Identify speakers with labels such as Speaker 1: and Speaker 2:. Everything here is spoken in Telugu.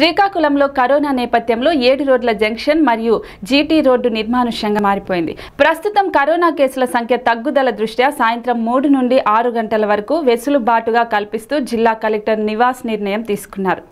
Speaker 1: శ్రీకాకుళంలో కరోనా నేపథ్యంలో ఏడు రోడ్ల జంక్షన్ మరియు జీటీ రోడ్డు నిర్మానుష్యంగా మారిపోయింది. ప్రస్తుతం కరోనా కేసుల సంఖ్య తగ్గుదల దృష్ట్యా సాయంత్రం మూడు నుండి ఆరు గంటల వరకు వెసులుబాటుగా కల్పిస్తూ జిల్లా కలెక్టర్ నివాస్ నిర్ణయం తీసుకున్నారు.